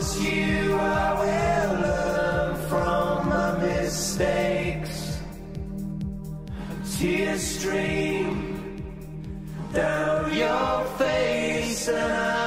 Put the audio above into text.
promise you I will learn from my mistakes. Tears stream down your face and I